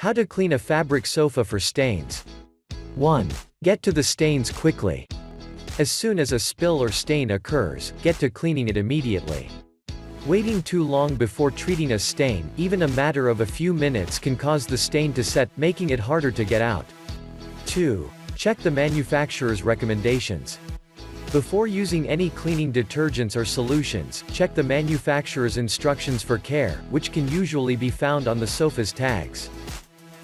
How to clean a fabric sofa for stains. 1. Get to the stains quickly. As soon as a spill or stain occurs, get to cleaning it immediately. Waiting too long before treating a stain, even a matter of a few minutes can cause the stain to set, making it harder to get out. 2. Check the manufacturer's recommendations. Before using any cleaning detergents or solutions, check the manufacturer's instructions for care, which can usually be found on the sofa's tags.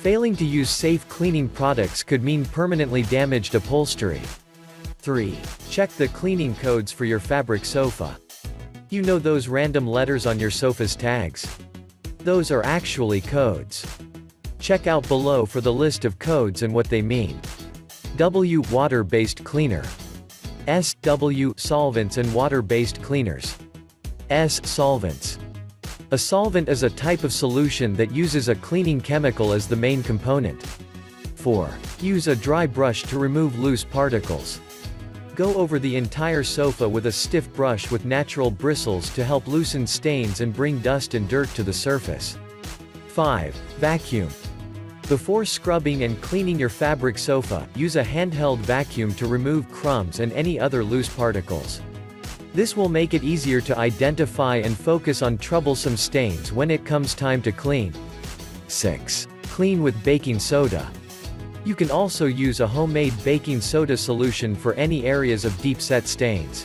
Failing to use safe cleaning products could mean permanently damaged upholstery. 3. Check the cleaning codes for your fabric sofa. You know those random letters on your sofa's tags? Those are actually codes. Check out below for the list of codes and what they mean. W. Water-based cleaner. S. W. Solvents and water-based cleaners. S. Solvents. A solvent is a type of solution that uses a cleaning chemical as the main component. 4. Use a dry brush to remove loose particles. Go over the entire sofa with a stiff brush with natural bristles to help loosen stains and bring dust and dirt to the surface. 5. Vacuum. Before scrubbing and cleaning your fabric sofa, use a handheld vacuum to remove crumbs and any other loose particles. This will make it easier to identify and focus on troublesome stains when it comes time to clean. 6. Clean with baking soda. You can also use a homemade baking soda solution for any areas of deep-set stains.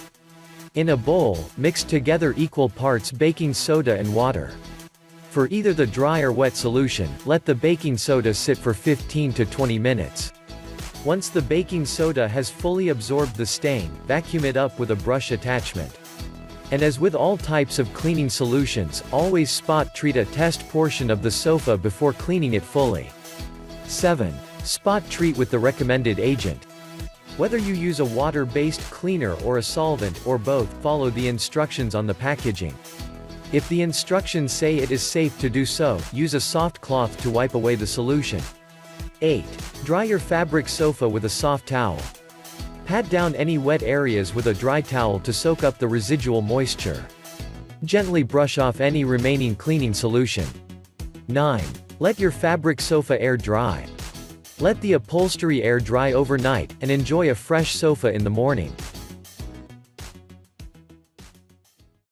In a bowl, mix together equal parts baking soda and water. For either the dry or wet solution, let the baking soda sit for 15 to 20 minutes. Once the baking soda has fully absorbed the stain, vacuum it up with a brush attachment. And as with all types of cleaning solutions, always spot treat a test portion of the sofa before cleaning it fully. 7. Spot treat with the recommended agent. Whether you use a water-based cleaner or a solvent, or both, follow the instructions on the packaging. If the instructions say it is safe to do so, use a soft cloth to wipe away the solution. 8. Dry your fabric sofa with a soft towel. Pat down any wet areas with a dry towel to soak up the residual moisture. Gently brush off any remaining cleaning solution. 9. Let your fabric sofa air dry. Let the upholstery air dry overnight, and enjoy a fresh sofa in the morning.